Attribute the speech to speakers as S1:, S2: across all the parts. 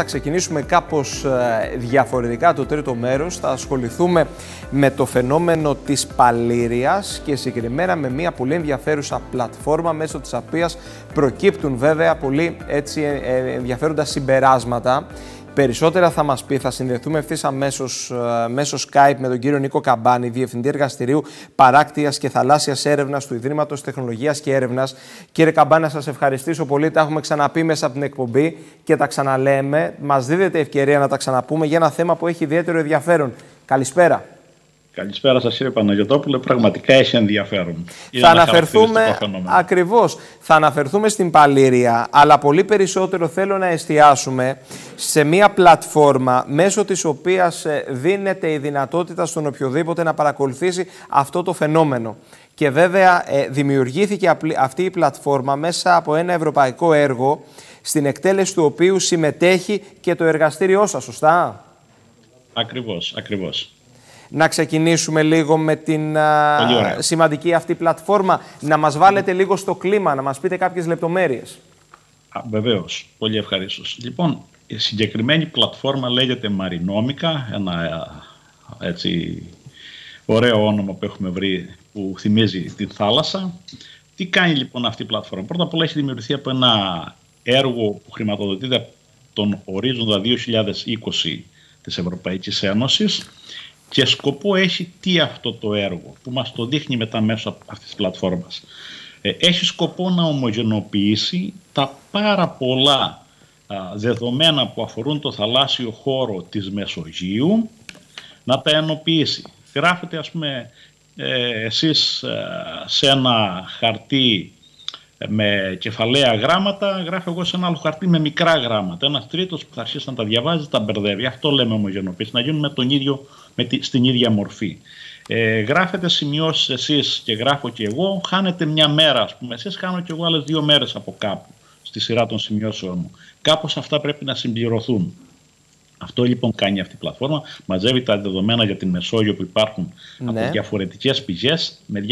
S1: Θα ξεκινήσουμε κάπως ε, διαφορετικά το τρίτο μέρος. Θα ασχοληθούμε με το φαινόμενο της παλήριας και συγκεκριμένα με μια πολύ ενδιαφέρουσα πλατφόρμα μέσω της οποίας προκύπτουν βέβαια πολύ έτσι, ε, ε, ενδιαφέροντα συμπεράσματα Περισσότερα θα μας πει, θα συνδεθούμε ευθύς αμέσως ε, μέσω Skype με τον κύριο Νίκο Καμπάνη, Διευθυντή Εργαστηρίου Παράκτειας και Θαλάσσιας Έρευνας του Ιδρύματος Τεχνολογίας και Έρευνας. Κύριε Καμπάνη, να σας ευχαριστήσω πολύ. Τα έχουμε ξαναπεί μέσα από την εκπομπή και τα ξαναλέμε. Μας δίδεται ευκαιρία να τα ξαναπούμε για ένα θέμα που έχει ιδιαίτερο ενδιαφέρον. Καλησπέρα.
S2: Καλησπέρα σας κύριε Παναγιωτόπουλε, πραγματικά έχει ενδιαφέρον.
S1: θα αναφερθούμε, ακριβώς, θα αναφερθούμε στην Παλήρια, αλλά πολύ περισσότερο θέλω να εστιάσουμε σε μια πλατφόρμα μέσω της οποίας ε, δίνεται η δυνατότητα στον οποιοδήποτε να παρακολουθήσει αυτό το φαινόμενο. Και βέβαια ε, δημιουργήθηκε αυτή η πλατφόρμα μέσα από ένα ευρωπαϊκό έργο, στην εκτέλεση του οποίου συμμετέχει και το εργαστήριό σας, σωστά;
S2: Ακριβώς, ακριβώς
S1: να ξεκινήσουμε λίγο με την σημαντική αυτή πλατφόρμα. Να μας βάλετε λίγο στο κλίμα, να μας πείτε κάποιες λεπτομέρειες.
S2: Βεβαίως, πολύ ευχαρίστως. Λοιπόν, η συγκεκριμένη πλατφόρμα λέγεται Μαρινόμικα, ένα έτσι ωραίο όνομα που έχουμε βρει που θυμίζει την θάλασσα. Τι κάνει λοιπόν αυτή η πλατφόρμα; Πρώτα απ' όλα έχει δημιουργηθεί από ένα έργο που χρηματοδοτείται από τον ορίζοντα 2020 της Ευρωπαϊκής Ένωσης και σκοπό έχει τι αυτό το έργο που μας το δείχνει μετά μέσω αυτής της πλατφόρμας. Ε, έχει σκοπό να ομογενοποιήσει τα πάρα πολλά δεδομένα που αφορούν το θαλάσσιο χώρο της Μεσογείου, να τα ενοποιήσει. Γράφετε ας πούμε ε, εσείς ε, σε ένα χαρτί με κεφαλαία γράμματα, γράφω εγώ σε ένα άλλο χαρτί με μικρά γράμματα. Ένας τρίτος που θα αρχίσει να τα διαβάζει, τα μπερδεύει. Αυτό λέμε ομογενοποίηση, να γίνουν με τον ίδιο, με τη, στην ίδια μορφή. Ε, γράφετε σημειώσεις εσείς και γράφω και εγώ, χάνετε μια μέρα, ας πούμε. Εσείς χάνω και εγώ άλλες δύο μέρες από κάπου στη σειρά των σημειώσεων μου. Κάπως αυτά πρέπει να συμπληρωθούν. Αυτό λοιπόν κάνει αυτή η πλατφόρμα. Μαζεύει τα δεδομένα για την Μεσόγειο που υπάρχουν ναι. από διαφορετικές πηγές, με,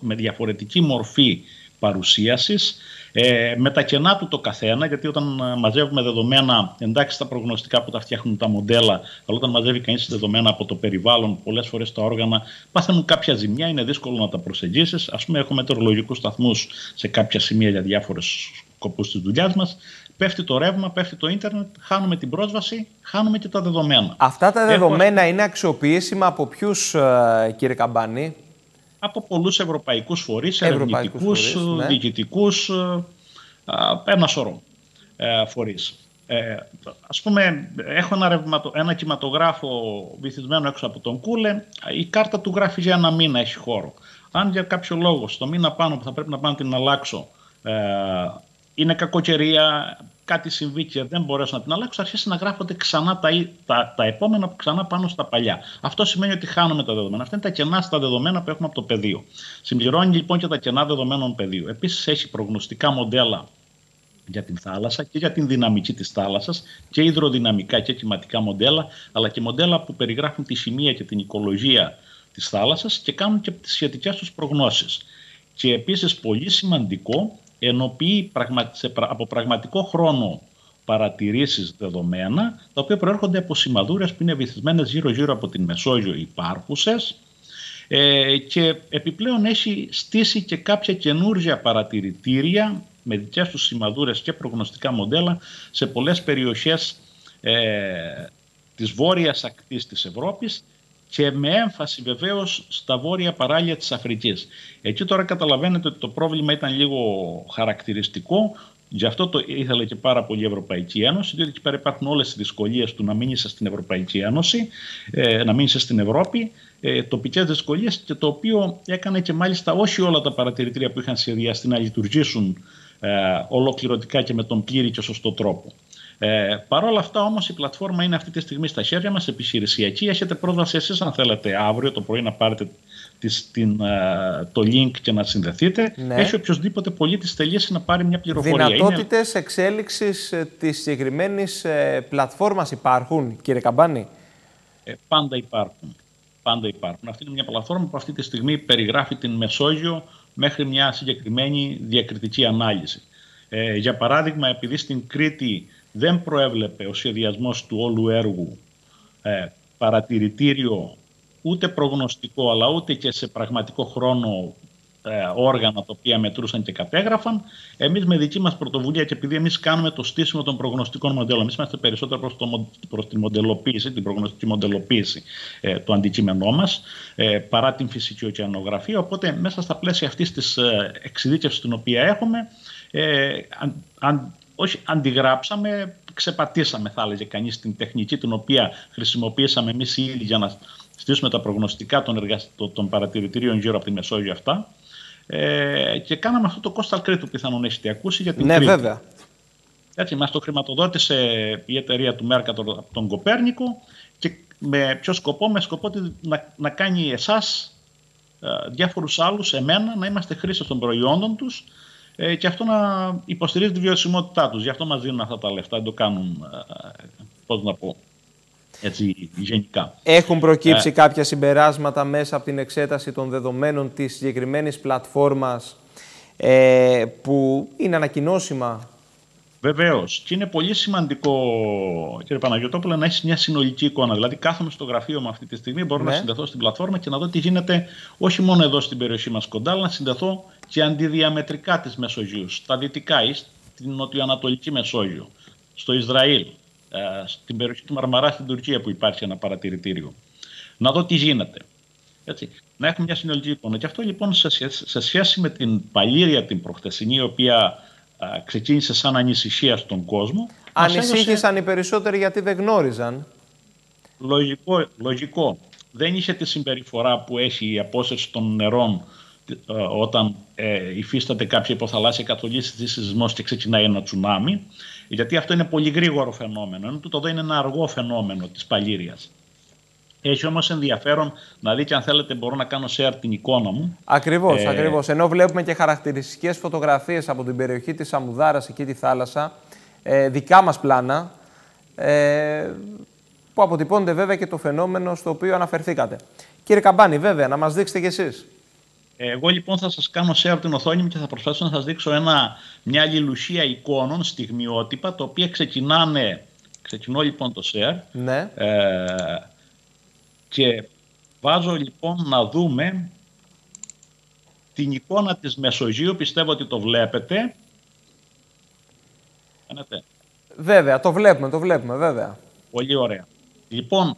S2: με διαφορετική μορφή παρουσίασης ε, με τα κενά του το καθένα, γιατί όταν ε, μαζεύουμε δεδομένα, εντάξει τα προγνωστικά που τα φτιάχνουν τα μοντέλα, αλλά όταν μαζεύει κανείς δεδομένα από το περιβάλλον, πολλές φορές τα όργανα πάθαινουν κάποια ζημιά, είναι δύσκολο να τα προσεγγίσεις. Ας πούμε έχουμε μετεωρολογικούς σταθμούς σε κάποια σημεία για διάφορες σκοπούς της δουλειάς μας. Πέφτει το ρεύμα, πέφτει το ίντερνετ, χάνουμε την πρόσβαση, χάνουμε και τα δεδομένα.
S1: Αυτά τα δεδομένα είναι αξιοποιήσιμα από ποιους, ε, κύριε Καμπάνη;
S2: Από πολλούς ευρωπαϊκούς φορείς, ερευνητικούς, ναι. διοικητικούς, ε, ένα σωρό ε, φορείς. Ε, ας πούμε, έχω ένα, ρευματο, ένα κυματογράφο βυθισμένο έξω από τον Κούλε, η κάρτα του γράφει για ένα μήνα, έχει χώρο. Αν για κάποιο λόγο στο μήνα πάνω που θα πρέπει να πάω να την αλλάξω, ε, είναι κακοκαιρία, κάτι συμβεί και δεν μπορέσω να την αλλάξω, αρχίσει να γράφονται ξανά τα, τα, τα επόμενα ξανά πάνω στα παλιά. Αυτό σημαίνει ότι χάνουμε τα δεδομένα. Αυτά είναι τα κενά στα δεδομένα που έχουμε από το πεδίο. Συμπληρώνει λοιπόν και τα κενά δεδομένων πεδίου. Επίσης έχει προγνωστικά μοντέλα για την θάλασσα και για την δυναμική της θάλασσας και υδροδυναμικά και κλιματικά μοντέλα, αλλά και μοντέλα που περιγράφουν τη σημεία και την οικολογία της θάλασσας και κάνουν και τις σχετικές τους προγνώσεις. Και επίσης πολύ σημαντικό ενοποιεί από πραγματικό χρόνο παρατηρήσεις δεδομένα, τα οποία προέρχονται από σημαδούρες που είναι βυθισμένες γύρω-γύρω από την Μεσόγειο υπάρχουσες ε, και επιπλέον έχει στήσει και κάποια καινούργια παρατηρητήρια με δικές τους σημαδούρες και προγνωστικά μοντέλα σε πολλές περιοχές ε, της βόρειας ακτής της Ευρώπης και με έμφαση βεβαίως στα βόρεια παράλια της Αφρικής. Εκεί τώρα καταλαβαίνετε ότι το πρόβλημα ήταν λίγο χαρακτηριστικό, γι' αυτό το ήθελε και πάρα πολύ η Ευρωπαϊκή Ένωση, διότι εκεί πέρα υπάρχουν όλες οι δυσκολίες του να μείνει στην Ευρωπαϊκή Ένωση, ε, να μείνει στην Ευρώπη, ε, τοπικές δυσκολίες και το οποίο έκανε και μάλιστα όχι όλα τα παρατηρητήρια που είχαν σχεδιαστεί να λειτουργήσουν ε, ολοκληρωτικά και με τον πλήρη και σωστό τρόπο. Ε, Παρ' όλα αυτά όμως η πλατφόρμα είναι αυτή τη στιγμή στα χέρια μας, επιχειρησιακή. Έχετε πρόσβαση εσείς αν θέλετε αύριο το πρωί να πάρετε την, ε, το link και να συνδεθείτε. Ναι. Έχει οποιοδήποτε πολίτης θελήσει να πάρει μια πληροφορία.
S1: Δυνατότητες είναι... εξέλιξης ε, της συγκεκριμένης ε, πλατφόρμας υπάρχουν, κύριε Καμπάνη;
S2: Ε, πάντα υπάρχουν. Πάντα υπάρχουν. Αυτή είναι μια πλατφόρμα που αυτή τη στιγμή περιγράφει την Μεσόγειο μέχρι μια συγκεκριμένη διακριτική ανάλυση. Ε, για παράδειγμα, επειδή στην Κρήτη δεν προέβλεπε ο σχεδιασμός του όλου έργου ε, παρατηρητήριο ούτε προγνωστικό αλλά ούτε και σε πραγματικό χρόνο ε, όργανα τα οποία μετρούσαν και κατέγραφαν. Εμείς με δική μας πρωτοβουλία και επειδή εμείς κάνουμε το στήσιμο των προγνωστικών μοντέλων, εμείς είμαστε περισσότερο προς προς τη μοντελοποίηση, την προγνωστική μοντελοποίηση ε, του αντικείμενό μας, ε, παρά την φυσική ωκεανογραφία. Οπότε μέσα στα πλαίσια αυτής της ε, εξειδίκευσης την οποία έχουμε, ε, αν, αν, όχι αντιγράψαμε, ξεπατήσαμε θα έλεγε κανείς την τεχνική την οποία χρησιμοποίησαμε εμείς ήδη για να στήσουμε τα προγνωστικά των, εργαστών, των παρατηρητηρίων γύρω από τη Μεσόγειο αυτά ε, και κάναμε αυτό το Coastal Crete που πιθανόν έχετε ακούσει για την
S1: Ναι,
S2: Κρήτη.
S1: βέβαια.
S2: Έτσι, μας το χρηματοδότησε η εταιρεία του Μέρκατορ από τον Κοπέρνικο και με ποιο σκοπό, με σκοπό να, να κάνει εσάς, ε, διάφορους άλλους, εμένα, να είμαστε χρήστες των προϊόντων τους ε, και αυτό να υποστηρίζει τη βιωσιμότητά τους. Γι' αυτό μας δίνουν αυτά τα λεφτά, δεν το κάνουν, ε, πώς να πω, έτσι γενικά.
S1: Έχουν προκύψει ε, κάποια συμπεράσματα μέσα από την εξέταση των δεδομένων της συγκεκριμένης πλατφόρμας ε, που είναι ανακοινώσιμα;
S2: Βεβαίως. Και είναι πολύ σημαντικό, κύριε Παναγιώτοπουλο, να έχεις μια συνολική εικόνα. Δηλαδή, κάθομαι στο γραφείο μου αυτή τη στιγμή, μπορώ ναι. να συνδεθώ στην πλατφόρμα και να δω τι γίνεται όχι μόνο εδώ στην περιοχή μας κοντά, αλλά να συνδεθώ και αντιδιαμετρικά της Μεσογείου, στα δυτικά ή στην νοτιοανατολική Μεσόγειο, στο Ισραήλ, ε, στην περιοχή του Μαρμαρά στην Τουρκία που υπάρχει ένα παρατηρητήριο. Να δω τι γίνεται. Έτσι. Να έχουμε μια συνολική εικόνα. Και αυτό λοιπόν σε σχέση, σε σχέση με την παλήρια την προχθεσινή, η οποία α, ξεκίνησε σαν ανησυχία στον κόσμο.
S1: Ανησύχησαν έδωσε... οι περισσότεροι γιατί δεν γνώριζαν.
S2: Λογικό, λογικό. Δεν είχε τη συμπεριφορά που έχει η απόσταση των νερών ε, όταν ε, υφίσταται κάποια υποθαλάσσια καθολή τη σεισμό και ξεκινάει ένα τσουνάμι. Γιατί αυτό είναι πολύ γρήγορο φαινόμενο. Ενώ το εδώ είναι ένα αργό φαινόμενο της παλήριας. Έχει όμως ενδιαφέρον να δείτε, αν θέλετε, μπορώ να κάνω share την εικόνα μου.
S1: Ακριβώς, ε... ακριβώς. Ενώ βλέπουμε και χαρακτηριστικές φωτογραφίες από την περιοχή της Αμουδάρα, εκεί τη θάλασσα, ε, δικά μας πλάνα, ε, που αποτυπώνεται βέβαια και το φαινόμενο στο οποίο αναφερθήκατε. Κύριε Καμπάνη, βέβαια, να μας δείξετε κι εσείς.
S2: Εγώ λοιπόν θα σας κάνω share την οθόνη μου και θα προσπαθήσω να σας δείξω ένα, μια αλληλουσία εικόνων, στιγμιότυπα, τα οποία ξεκινάνε, ξεκινώ λοιπόν το share.
S1: Ναι.
S2: Ε, και βάζω λοιπόν να δούμε την εικόνα της Μεσογείου, πιστεύω ότι το βλέπετε. Φαίνεται.
S1: Βέβαια, το βλέπουμε, το βλέπουμε, βέβαια.
S2: Πολύ ωραία. Λοιπόν,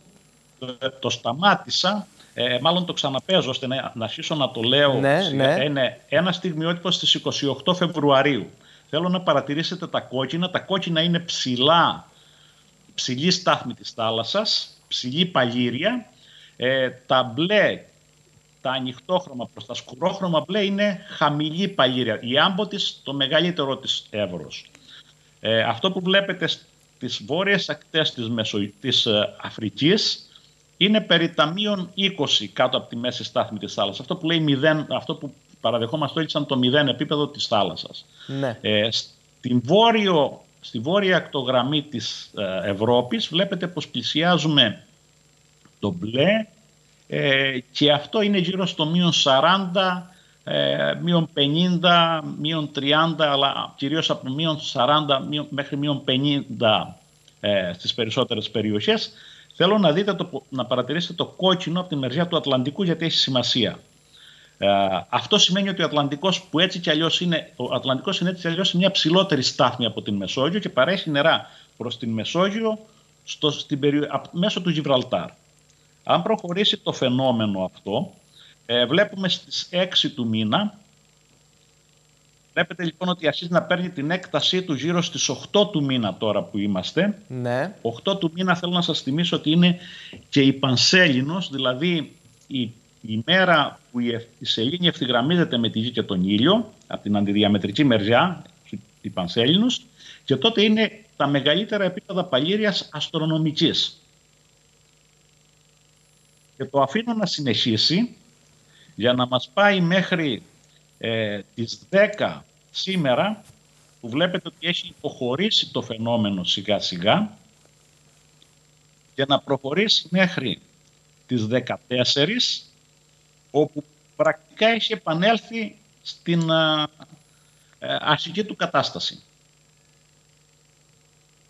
S2: το σταμάτησα ε, μάλλον το ξαναπέζω ώστε να, να αρχίσω να το λέω.
S1: Ναι, ναι.
S2: Είναι ένα στιγμιότυπο στις 28 Φεβρουαρίου. Θέλω να παρατηρήσετε τα κόκκινα. Τα κόκκινα είναι ψηλά, ψηλή στάθμη της θάλασσας, ψηλή παλήρια. Ε, τα μπλε, τα ανοιχτόχρωμα προς τα σκουρόχρωμα μπλε είναι χαμηλή παλήρια. Η άμπο της το μεγαλύτερο της εύρος. Ε, αυτό που βλέπετε στις βόρειες ακτές της, Μεσο... της ε, Αφρικής είναι περί τα μείον 20 κάτω από τη μέση στάθμη της θάλασσας. Αυτό που λέει 0, αυτό που παραδεχόμαστε όλοι σαν το 0 επίπεδο της θάλασσας.
S1: Ναι.
S2: Ε, στην βόρειο, στη βόρεια ακτογραμμή της ε, Ευρώπης βλέπετε πως πλησιάζουμε το μπλε ε, και αυτό είναι γύρω στο μείον 40, ε, μείον 50, μείον 30, αλλά κυρίως από μείον 40 μέχρι μείον 50 ε, στις περισσότερες περιοχές. Θέλω να, δείτε το, να παρατηρήσετε το κόκκινο από τη μεριά του Ατλαντικού γιατί έχει σημασία. Ε, αυτό σημαίνει ότι ο Ατλαντικός που έτσι κι αλλιώς είναι, ο Ατλαντικός είναι έτσι κι αλλιώς μια ψηλότερη στάθμη από την Μεσόγειο και παρέχει νερά προς την Μεσόγειο στο, στην περιο... μέσω του Γιβραλτάρ. Αν προχωρήσει το φαινόμενο αυτό, ε, βλέπουμε στις 6 του μήνα Βλέπετε λοιπόν ότι αρχίζει να παίρνει την έκτασή του γύρω στις 8 του μήνα τώρα που είμαστε.
S1: Ναι.
S2: 8 του μήνα θέλω να σας θυμίσω ότι είναι και η Πανσέλινος, δηλαδή η, η μέρα που η, η Σελήνη ευθυγραμμίζεται με τη γη και τον ήλιο, από την αντιδιαμετρική μεριά, η Πανσέλινος, και τότε είναι τα μεγαλύτερα επίπεδα παλήριας αστρονομικής. Και το αφήνω να συνεχίσει για να μας πάει μέχρι ε, τις 10 σήμερα που βλέπετε ότι έχει υποχωρήσει το φαινόμενο σιγά σιγά και να προχωρήσει μέχρι τις 14 όπου πρακτικά έχει επανέλθει στην ε, ε, αρχική του κατάσταση. 14 οποου πρακτικα εχει επανελθει στην αρχικη του κατασταση 14 οπου πρακτικα εχει επανελθει στην ε, αρχικη του κατασταση 14 οπου πρακτικα εχει επανελθει στην αρχικη του κατασταση 14 οπου πρακτικα εχει επανελθει στην αρχικη του κατασταση 14 οπου πρακτικα εχει επανελθει στην αρχικη του κατασταση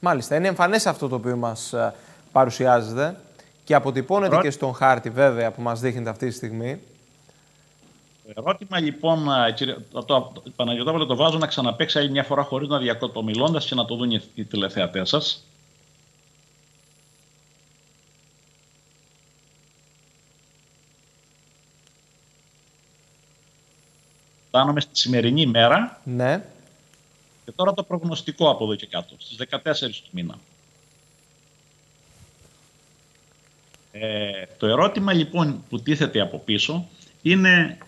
S1: Μάλιστα. Είναι εμφανές αυτό το οποίο μας ε, παρουσιάζεται και αποτυπώνεται και στον χάρτη βέβαια που μας δείχνετε αυτή τη στιγμή.
S2: Ερώτημα λοιπόν, κύριε, το, το, Παναγιώτο, το βάζω να ξαναπέξει άλλη μια φορά χωρίς να διακόπτω μιλώντας και να το δουν οι τηλεθεατές σας. Φτάνουμε στη σημερινή μέρα.
S1: Ναι.
S2: Και τώρα το προγνωστικό από εδώ και κάτω, στις 14 του μήνα. Ε, το ερώτημα λοιπόν που τίθεται από πίσω είναι,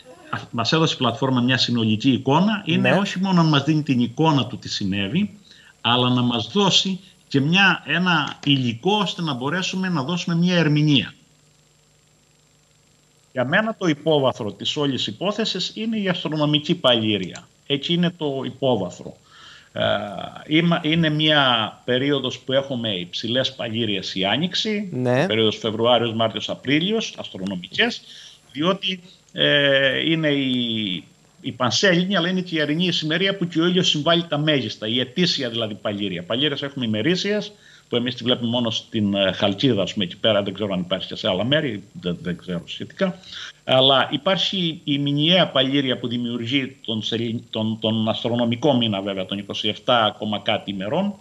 S2: μας έδωσε η πλατφόρμα μια συνολική εικόνα, είναι ναι. όχι μόνο να μας δίνει την εικόνα του τι συνέβη, αλλά να μας δώσει και μια, ένα υλικό ώστε να μπορέσουμε να δώσουμε μια ερμηνεία. Για μένα το υπόβαθρο της όλης υπόθεσης είναι η αστρονομική παλήρια. Έτσι είναι το υπόβαθρο. Ε, είναι μια περίοδος που έχουμε υψηλές παλήριες η Άνοιξη,
S1: ναι.
S2: περίοδος Φεβρουάριος, Μάρτιος, Απρίλιος, αστρονομικές, διότι ε, είναι η, η πανσέλινη, αλλά είναι και η αρινή ησημερία που και ο ήλιος συμβάλλει τα μέγιστα, η ετήσια δηλαδή παλήρια. Παλήρες έχουμε ημερήσιες, που εμείς τη βλέπουμε μόνο στην ε, Χαλκίδα, ας πούμε, εκεί πέρα, δεν ξέρω αν υπάρχει και σε άλλα μέρη, δεν, δεν ξέρω σχετικά. Αλλά υπάρχει η μηνιαία παλήρια που δημιουργεί τον, τον, τον αστρονομικό μήνα βέβαια, των 27 ακόμα κάτι ημερών,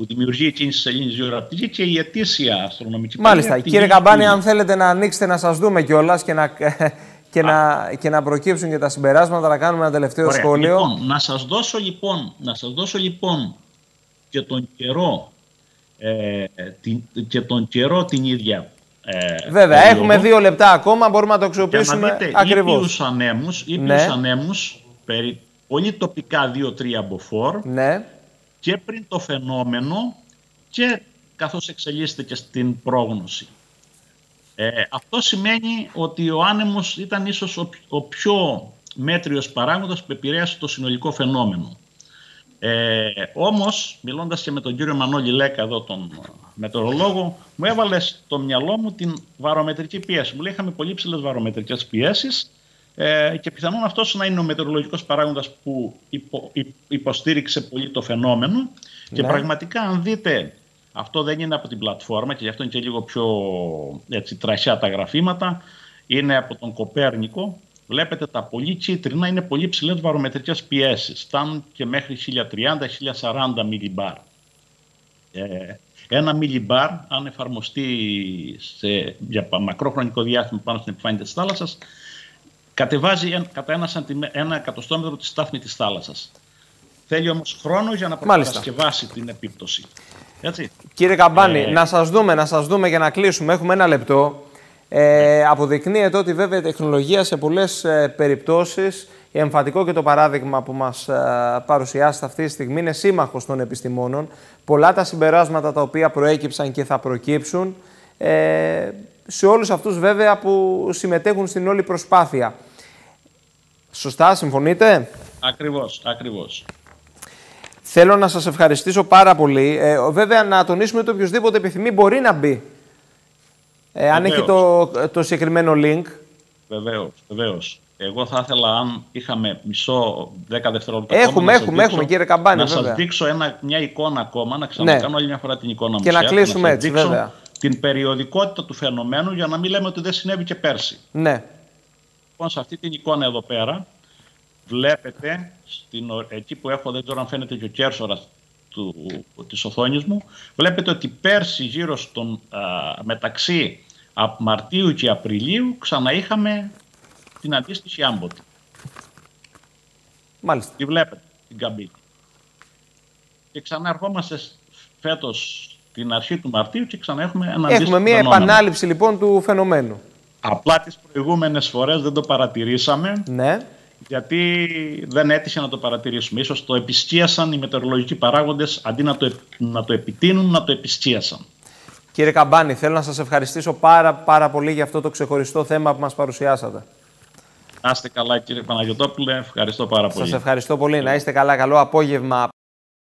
S2: που δημιουργεί εκείνη της σελήνη γεωγραφική και η ετήσια αστρονομική
S1: Μάλιστα. Κύριε Καμπάνη, αν θέλετε να ανοίξετε να σας δούμε κιόλας και να, και, να, και να προκύψουν και τα συμπεράσματα, να κάνουμε ένα τελευταίο
S2: Ωραία.
S1: σχόλιο.
S2: Λοιπόν, να σας δώσω λοιπόν, να σας δώσω λοιπόν και τον καιρό, ε, την, και τον καιρό την ίδια
S1: ε, Βέβαια, έχουμε δύο λεπτά ακόμα, μπορούμε να το αξιοποιήσουμε
S2: για να δείτε,
S1: ακριβώς.
S2: Ήπιους ανέμους, ήπιους ναι. ανέμους, περί, πολύ τοπικά 2-3 μποφόρ
S1: ναι.
S2: Και πριν το φαινόμενο και καθώς εξελίσσεται και στην πρόγνωση. Ε, αυτό σημαίνει ότι ο άνεμος ήταν ίσως ο, ο πιο μέτριος παράγοντας που επηρέασε το συνολικό φαινόμενο. Ε, Όμως, μιλώντας και με τον κύριο Μανώλη Λέκα, εδώ τον μετεωρολόγο, μου έβαλες στο μυαλό μου την βαρομετρική πίεση. Μου λέει: Είχαμε πολύ ψηλές βαρομετρικές πιέσεις ε, και πιθανόν αυτός να είναι ο μετεωρολογικός παράγοντας που υπο, υποστήριξε πολύ το φαινόμενο. Και ναι. πραγματικά, αν δείτε, αυτό δεν είναι από την πλατφόρμα και γι' αυτό είναι και λίγο πιο έτσι, τραχιά τα γραφήματα. Είναι από τον Κοπέρνικο, Βλέπετε τα πολύ κίτρινα είναι πολύ ψηλές βαρομετρικές πιέσεις. Φτάνουν και μέχρι 1030-1040 μιλιμπάρ. Ε, ένα μιλιμπάρ, αν εφαρμοστεί σε, για μακρόχρονικό διάστημα πάνω στην επιφάνεια της θάλασσας, κατεβάζει κατά ένας, σαντιμέ, ένα εκατοστόμετρο τη στάθμη της θάλασσας. Θέλει όμως χρόνο για να προπαρασκευάσει την επίπτωση. Έτσι.
S1: Κύριε Καμπάνη, ε, να σας δούμε, να σας δούμε για να κλείσουμε. Έχουμε ένα λεπτό. Ε, αποδεικνύεται ότι βέβαια η τεχνολογία σε πολλές ε, περιπτώσεις, εμφατικό και το παράδειγμα που μας ε, παρουσιάσετε αυτή τη στιγμή, είναι σύμμαχος των επιστημόνων. Πολλά τα συμπεράσματα τα οποία προέκυψαν και θα προκύψουν, ε, σε όλους αυτούς βέβαια που συμμετέχουν στην όλη προσπάθεια. Σωστά, συμφωνείτε;
S2: Ακριβώς, ακριβώς.
S1: Θέλω να σας ευχαριστήσω πάρα πολύ. Ε, βέβαια, να τονίσουμε ότι οποιοδήποτε επιθυμεί μπορεί να μπει ε, αν έχει το, το συγκεκριμένο link.
S2: Βεβαίως, βεβαίως. Εγώ θα ήθελα, αν είχαμε μισό δέκα δευτερόλεπτα.
S1: Έχουμε, έχουμε, δείξω, έχουμε, κύριε Καμπάνη.
S2: Να σας δείξω ένα, μια εικόνα ακόμα, να ξανακάνω ναι. άλλη μια φορά την εικόνα μου.
S1: Και να κλείσουμε να έτσι, βέβαια.
S2: Την περιοδικότητα του φαινομένου για να μην λέμε ότι δεν συνέβη και πέρσι.
S1: Ναι.
S2: Λοιπόν, σε αυτή την εικόνα εδώ πέρα, βλέπετε στην, εκεί που έχω, δεν ξέρω αν φαίνεται και ο κέρσορας του, της οθόνης μου, βλέπετε ότι πέρσι γύρω στον α, μεταξύ Μαρτίου και Απριλίου ξαναείχαμε την αντίστοιχη άμποτη.
S1: Μάλιστα.
S2: Τη βλέπετε, την καμπύλη. Και ξανά ερχόμαστε φέτος την αρχή του Μαρτίου και ξανά έχουμε ένα
S1: Έχουμε μια επανάληψη λοιπόν του φαινομένου.
S2: Απλά τις προηγούμενες φορές δεν το παρατηρήσαμε.
S1: Ναι
S2: γιατί δεν έτυχε να το παρατηρήσουμε. Ίσως το επισκίασαν οι μετεωρολογικοί παράγοντες, αντί να το, να το επιτείνουν, να το επισκίασαν.
S1: Κύριε Καμπάνη, θέλω να σας ευχαριστήσω πάρα, πάρα πολύ για αυτό το ξεχωριστό θέμα που μας παρουσιάσατε.
S2: Να είστε καλά κύριε Παναγιωτόπουλε, ευχαριστώ πάρα πολύ.
S1: Σας ευχαριστώ πολύ, να είστε καλά, καλό απόγευμα.